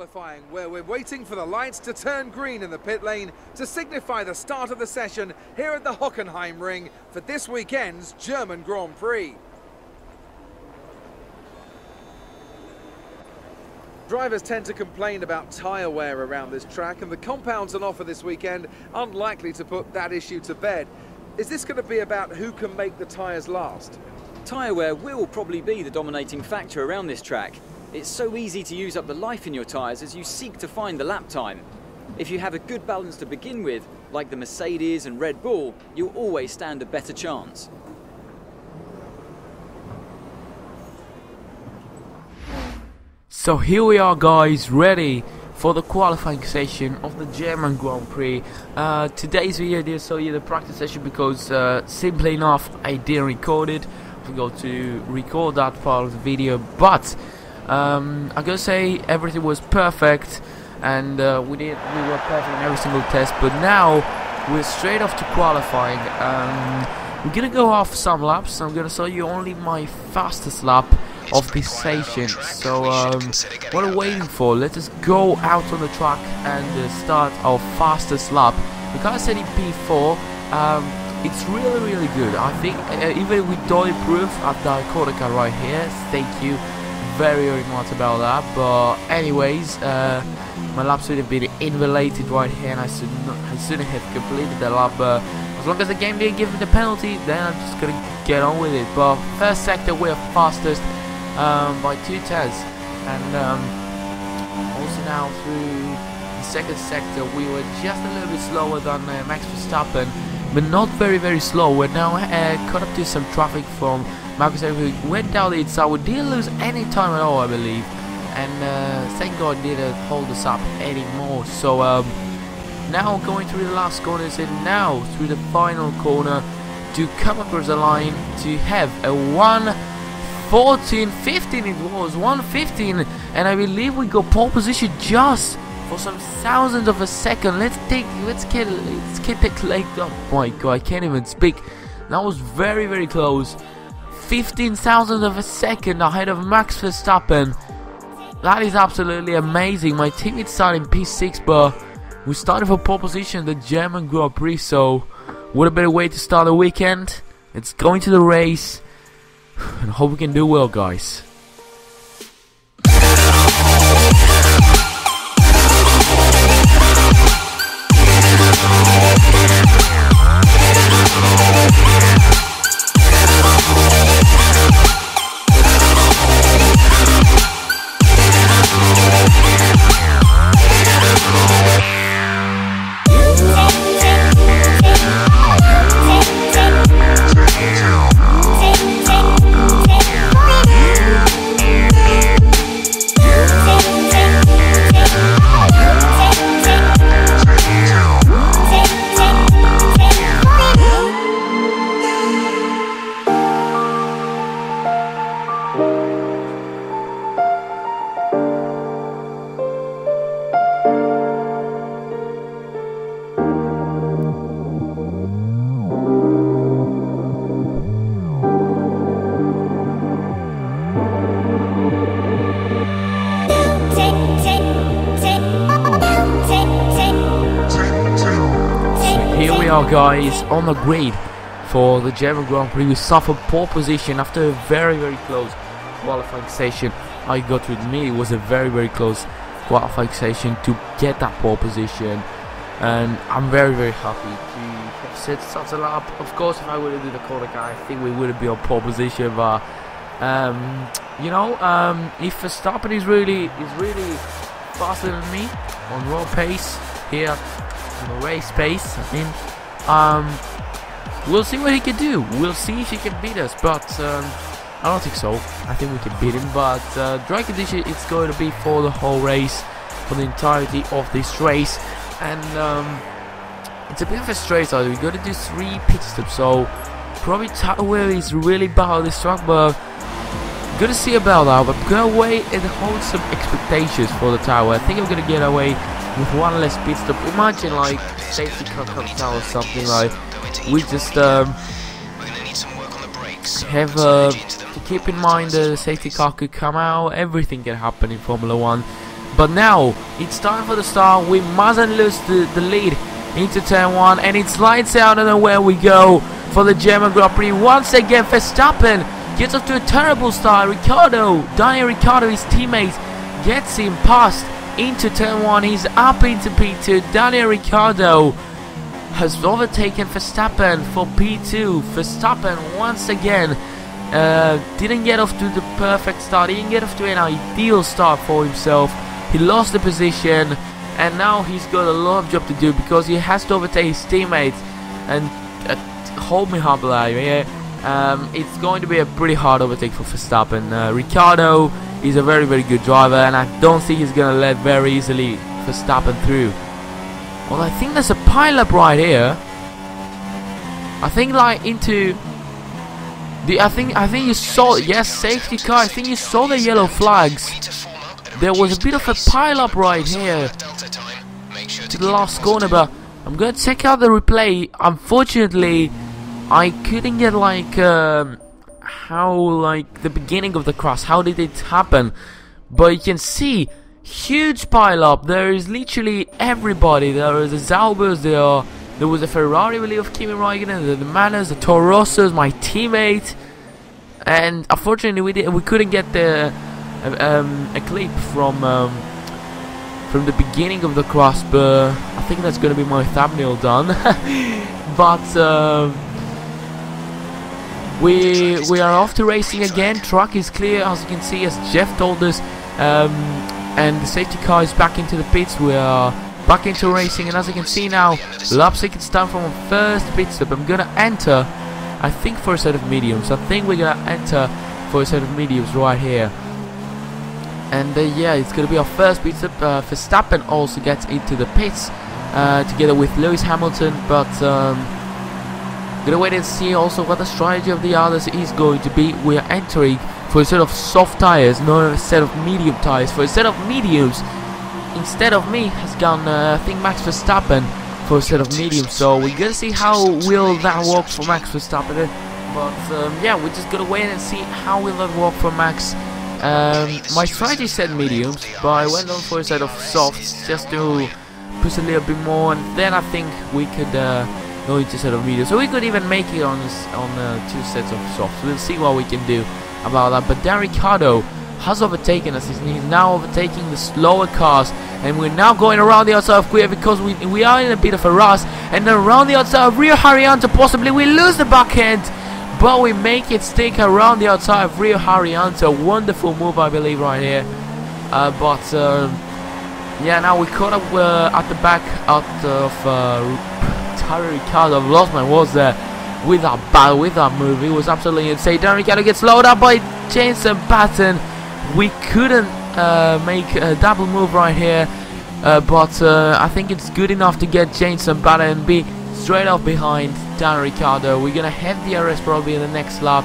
qualifying, where we're waiting for the lights to turn green in the pit lane to signify the start of the session here at the Hockenheim Ring for this weekend's German Grand Prix. Drivers tend to complain about tyre wear around this track, and the compounds on offer this weekend aren't likely to put that issue to bed. Is this going to be about who can make the tyres last? Tyre wear will probably be the dominating factor around this track. It's so easy to use up the life in your tyres as you seek to find the lap time. If you have a good balance to begin with, like the Mercedes and Red Bull, you'll always stand a better chance. So here we are guys, ready for the qualifying session of the German Grand Prix. Uh, today's video didn't show you the practice session because uh, simply enough I didn't record it. I forgot to record that part of the video, but um, I'm gonna say everything was perfect and uh, we did we were perfect in every single test. But now we're straight off to qualifying. Um, we're gonna go off some laps. I'm gonna show you only my fastest lap of this session. So um, what are we waiting for? Let us go out on the track and uh, start our fastest lap. The car said in P4. Um, it's really really good. I think uh, even with Dolly Proof at the Konica right here. Thank you very very much about that. But anyways, uh, my lap should have been invalidated right here, and I should not, I shouldn't have completed the lap. But as long as the game didn't give me the penalty, then I'm just gonna get on with it. But first sector we're fastest um, by two tenths, and um, also now through the second sector we were just a little bit slower than uh, Max Verstappen, but not very very slow. We're now uh, caught up to some traffic from Marcus who went down the inside. We didn't lose any time at all, I believe, and uh, thank God didn't hold us up anymore. So um, now going through the last corners and now through the final corner to come across the line to have a one. 14, 15 it was, 115 and I believe we got pole position just for some thousands of a second. Let's take, let's get, let's get the like, oh my god, I can't even speak. That was very, very close. 15 thousandth of a second ahead of Max Verstappen. That is absolutely amazing. My teammate started in P6, but we started for pole position the German Grand Prix, so what a better way to start the weekend. It's going to the race and hope we can do well, guys. Guys on the grid for the German Grand Prix. We suffered poor position after a very very close qualifying session. I got to admit it was a very very close qualifying session to get that pole position and I'm very very happy to have set such a lap. Of course if I would have done the corner guy I think we would have been on pole position but um, you know um, if Verstappen is really is really faster than me on raw pace here on the race pace I mean um, we'll see what he can do we'll see if he can beat us but um, I don't think so I think we can beat him but uh, dry condition it's going to be for the whole race for the entirety of this race and um, it's a bit of a straight out. We're gonna do three pit stops, so probably Tower is really bad on this track, but gonna see about that. But I'm gonna wait and hold some expectations for the tower. I think I'm gonna get away with one less pit stop. Imagine like safety car comes out or something like we just um, have uh, to keep in mind the safety car could come out. Everything can happen in Formula One. But now, it's time for the start. We mustn't lose the, the lead into turn 1. And it's lights out and away we go for the German Grand Prix. Once again, Verstappen gets off to a terrible start. Ricciardo, Daniel Ricciardo, his teammate, gets him past into turn 1. He's up into P2. Daniel Ricciardo has overtaken Verstappen for P2. Verstappen once again uh, didn't get off to the perfect start. He didn't get off to an ideal start for himself. He lost the position and now he's got a lot of job to do because he has to overtake his teammates and uh, hold me humble yeah. Um, it's going to be a pretty hard overtake for Verstappen. Uh, Ricciardo is a very very good driver and I don't think he's gonna let very easily Verstappen through. Well I think there's a pileup right here. I think like into the I think I think you saw yes safety car I think you saw the yellow flags there was a bit of a pile-up right here to the last corner, but I'm going to check out the replay. Unfortunately, I couldn't get like um, how like the beginning of the cross. How did it happen? But you can see huge pile-up. There is literally everybody. There is the Saubers. There are. There was a Ferrari, believe, of Kimi Raikkonen, the, the Manors, the Toro my teammate, and unfortunately we did, we couldn't get the um, a clip from um, from the beginning of the cross, but I think that's to be my thumbnail done. but um, we we are off to racing again. Track is clear, as you can see, as Jeff told us, um, and the safety car is back into the pits. We are back into racing, and as you can see now, lap six time from first pit stop. I'm gonna enter, I think, for a set of mediums. I think we're gonna enter for a set of mediums right here. And uh, yeah, it's to be our first pit stop. Uh, Verstappen also gets into the pits uh, together with Lewis Hamilton, but um, gonna wait and see also what the strategy of the others is going to be. We are entering for a set of soft tires, not a set of medium tires. For a set of mediums, instead of me, has gone uh, I think Max Verstappen for a set of mediums. So we're gonna see how will that work for Max Verstappen. But um, yeah, we're just gonna wait and see how will that work for Max. Um, my strategy said mediums, but I went on for a set of softs just to push a little bit more, and then I think we could uh, go into a set of mediums. So we could even make it on on uh, two sets of softs. We'll see what we can do about that. But Dan Ricciardo has overtaken us. He's now overtaking the slower cars, and we're now going around the outside of Kvyat because we we are in a bit of a rush. And around the outside of Rio Haryanto, possibly we lose the back end but we make it stick around the outside of Rio Haryanto. Wonderful move, I believe, right here. Uh, but um, yeah, now we caught up uh, at the back out of Tyree Ricciardo. I've lost my words there with that battle, with that move. It was absolutely insane. Darren Ricciardo gets slowed up by Jenson Button. We couldn't uh, make a double move right here. Uh, but uh, I think it's good enough to get Jenson Button and be straight off behind Dan Ricciardo. We're gonna have the DRS probably in the next lap,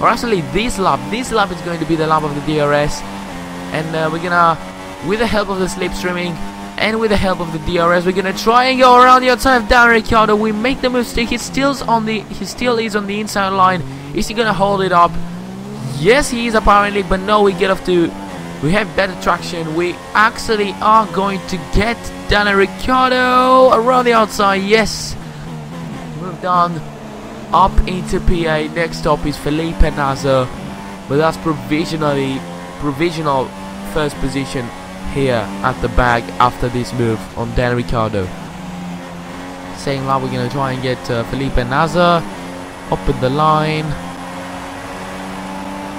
or actually this lap. This lap is going to be the lap of the DRS, and uh, we're gonna, with the help of the slipstreaming and with the help of the DRS, we're gonna try and go around the outside of Dan Ricciardo. We make the mistake. He still's on the, he still is on the inside line. Is he gonna hold it up? Yes, he is apparently, but no, we get off to we have better traction. We actually are going to get Daniel Ricciardo around the outside. Yes done. Up into PA. Next up is Felipe Nasr. But that's provisionally provisional first position here at the back after this move on Dan Ricciardo. Saying that we're going to try and get uh, Felipe Nasr up in the line.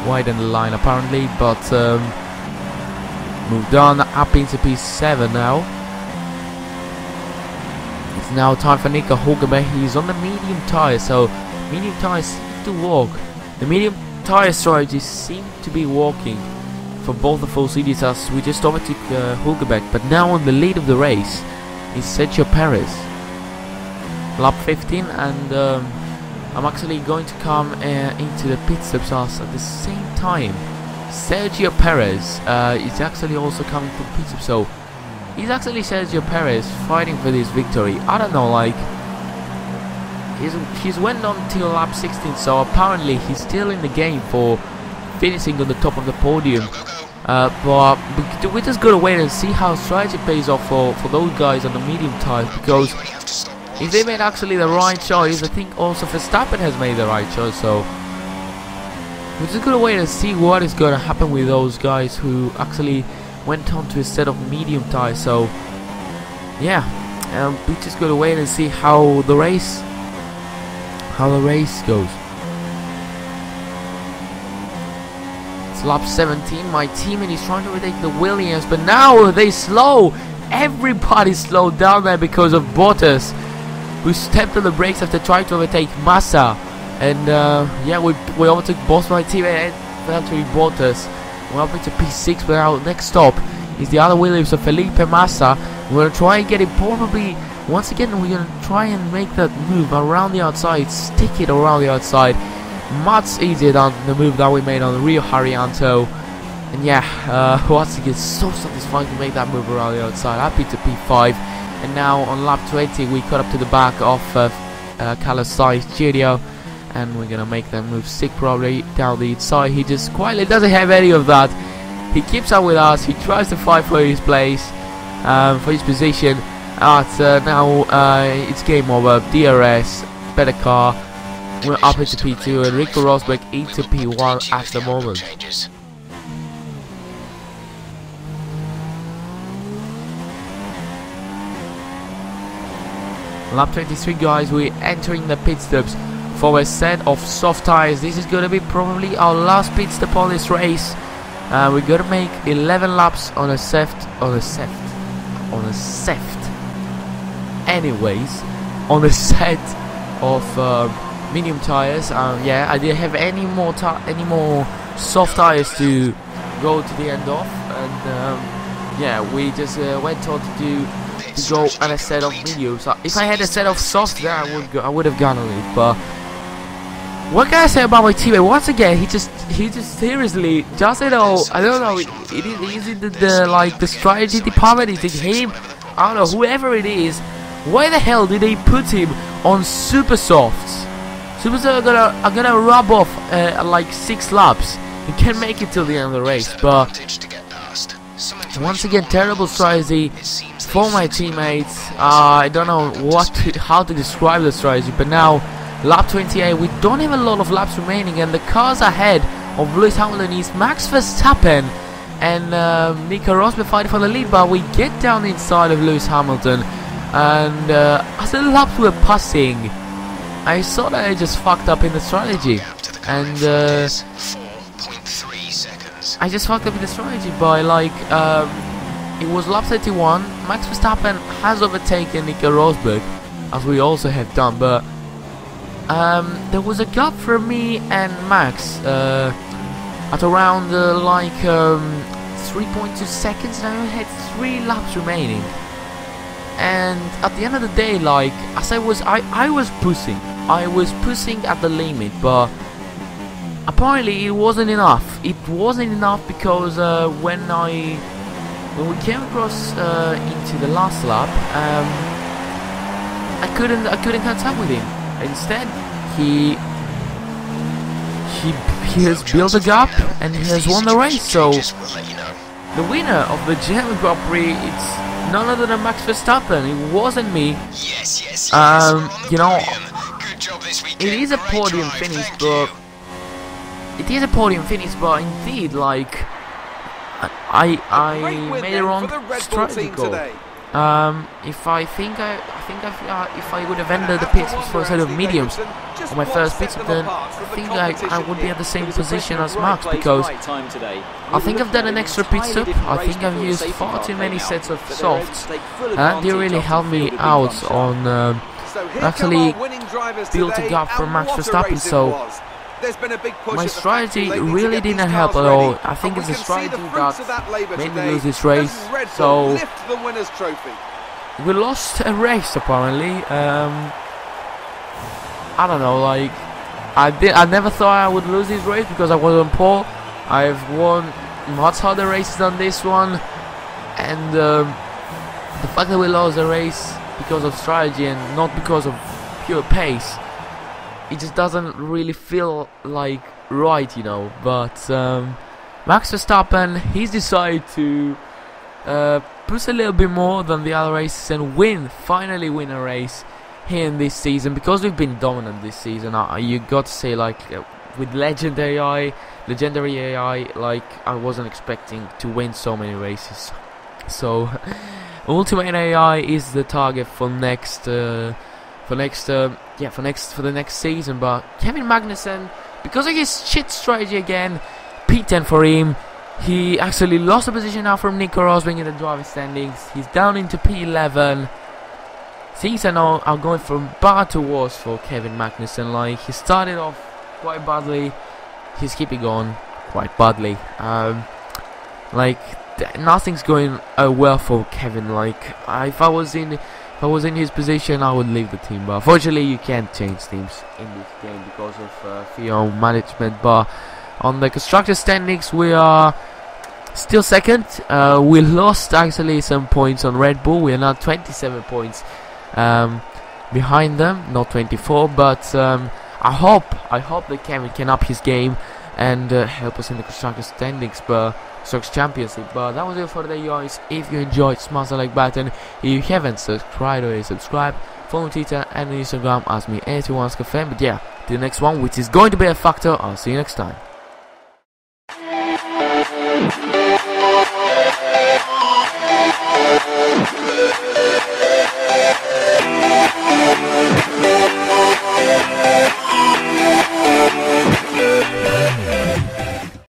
Widen the line apparently, but um, moved on up into P7 now. It's now time for Nico Hulkenberg. He's on the medium tire, so medium tires seem to walk. The medium tire strategy seem to be working for both the full CDs as we just overtook uh, Hulkenberg. But now on the lead of the race is Sergio Perez. Lap 15 and um, I'm actually going to come uh, into the pit stops at the same time. Sergio Perez uh, is actually also coming the pit stop, so He's actually Sergio Perez fighting for this victory. I don't know, like he's he's went on till lap 16, so apparently he's still in the game for finishing on the top of the podium. Uh, but we- just gonna wait and see how strategy pays off for, for those guys on the medium tires because if they made actually the right choice, I think also Verstappen has made the right choice. So we're just gonna wait and see what is gonna happen with those guys who actually went on to a set of medium tires. So yeah, um, we're just gonna wait and see how the race how the race goes. It's lap 17. My teammate is trying to overtake the Williams, but now they slow. Everybody slowed down there because of Bottas, who stepped on the brakes after trying to overtake Massa. And uh, yeah, we we overtook both my teammate and Valtteri Bottas. We're up into P6, but our next stop is the other Williams of Felipe Massa. We're gonna try and get it probably once again. We're gonna try and make that move around the outside, stick it around the outside much easier than the move that we made on Rio Haryanto. And yeah, uh, once again, so satisfying to make that move around the outside. Happy to P5. And now on lap 20, we cut up to the back of uh, uh, Carlos Sainz Studio. And we're gonna make that move sick probably down the inside. He just quietly doesn't have any of that. He keeps up with us. He tries to fight for his place, um, for his position. But uh, now uh, it's game over. DRS, better car. We're up into P2 and Nico Rosberg into P1 at the moment. Lap 23 guys, we're entering the pit stops for a set of soft tires. This is going to be probably our last pit stop on this race. Uh, we're going to make 11 laps on a seft, on a seft, on a seft. Anyways, on a set of uh, medium tires. Um, yeah, I didn't have any more any more soft tires to go to the end of, and um, yeah, we just uh, went on to do to go on a set of mediums. So if I had a set of soft, then I would go, I would have gone on it. But what can I say about my teammate? Once again, he just he just seriously just you know I don't know. It, it is is it the, the like the strategy department? Is it him? I don't know. Whoever it is, why the hell did they put him on super softs? Super softs are gonna are gonna rub off uh, like six laps. He can make it till the end of the race, but once again, terrible strategy for my teammates. Uh, I don't know what to, how to describe the strategy, but now lap 28, we don't have a lot of laps remaining, and the cars ahead of Lewis Hamilton is Max Verstappen and uh, Nico Rosberg fighting for the lead, but we get down inside of Lewis Hamilton, and uh, as the laps were passing, I saw that I just fucked up in the strategy, and uh, I just fucked up in the strategy by like um, it was lap 31. Max Verstappen has overtaken Nico Rosberg, as we also have done, but um, there was a gap for me and Max uh, at around uh, like um, 3.2 seconds, and I only had three laps remaining. And at the end of the day, like as I was, I I was pushing, I was pushing at the limit, but apparently it wasn't enough. It wasn't enough because uh, when I when we came across uh, into the last lap, um, I couldn't I couldn't catch up with him. Instead, he he he has built a gap and he has won the race. So the winner of the German Grand Prix it's none other than Max Verstappen. It wasn't me. Yes, yes, yes. Um, you know, Good job this weekend. it is a Great podium drive, finish, thank but you. it is a podium finish, but indeed, like I I, I made a wrong for the strategy team goal. today. Um, if I think I, I think I, uh, if I would have ended the pits for a set of mediums on my first pit, then I think I, I would be at the same position as Max because I think I've done an extra pit stop. I think I've used far too many sets of softs, and they really helped me out on um, actually built a gap for Max Verstappen, so my strategy really didn't help at all. I think it's a strategy that made me lose this race. So the winners trophy. we lost a race apparently. Um, I don't know, like I did. I never thought I would lose this race because I was on pole. I've won much harder races than this one, and um, the fact that we lost the race because of strategy and not because of pure pace, it just doesn't really feel like right, you know. But um, Max Verstappen, he's decided to uh, push a little bit more than the other races and win, finally win a race here in this season because we've been dominant this season. Uh, you got to say, like, uh, with legendary AI, legendary AI, like, I wasn't expecting to win so many races. So, Ultimate AI is the target for next, uh, for next, uh, yeah, for next, for the next season. But Kevin Magnussen, because of his shit strategy again, P10 for him. He actually lost the position now from Nico Rosberg in the driving standings. He's down into P11. Things are now are going from bad to worse for Kevin Magnussen. Like he started off quite badly, he's keeping on quite badly. Um, like nothing's going uh, well for Kevin. Like if I was in if I was in his position, I would leave the team. But unfortunately, you can't change teams in this game because of uh, FIA management. But on the constructor standings, we are still second. Uh, we lost actually some points on Red Bull. We are now 27 points um, behind them, not 24. But um, I hope, I hope that Kevin can up his game and uh, help us in the constructor standings. But Constructors Championship. But that was it for today, guys. If you enjoyed, smash the like button. If you haven't subscribed, already subscribe. Follow Twitter and Instagram ask me 81 Cafe. But yeah, the next one, which is going to be a factor. I'll see you next time.